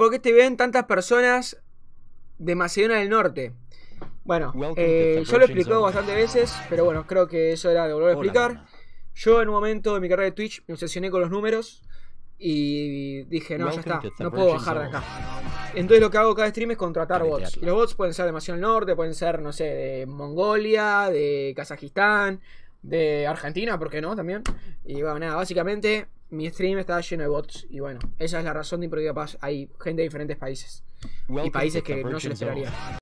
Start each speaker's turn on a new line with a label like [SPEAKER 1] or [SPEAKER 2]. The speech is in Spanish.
[SPEAKER 1] ¿por qué te ven tantas personas de Macedonia del Norte? Bueno, eh, yo lo he explicado bastantes veces, pero bueno, creo que eso era de volver a explicar. Yo en un momento de mi carrera de Twitch me obsesioné con los números y dije, no, ya está, no puedo bajar de acá. Entonces lo que hago cada stream es contratar bots. Y los bots pueden ser de Macedonia del Norte, pueden ser, no sé, de Mongolia, de Kazajistán, de Argentina, ¿por qué no? También. Y bueno, nada, básicamente mi stream está lleno de bots. Y bueno, esa es la razón de Improviso Paz. Hay gente de diferentes países. Y países que no se les esperaría.